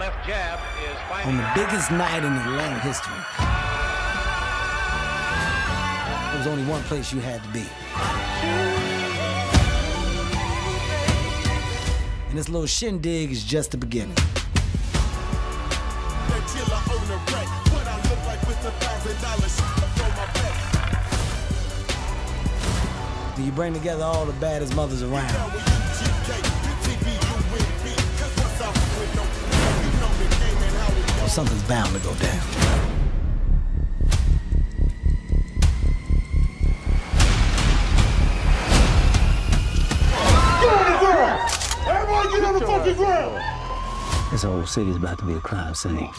left jab is On the biggest night in Atlanta history, there was only one place you had to be. And this little shindig is just the beginning. That killer on the rack. What I look like with a thousand dollars on my back. Do you bring together all the baddest mothers around? Something's bound to go down. Everybody get on the fucking ground! This whole city's about to be a crime scene.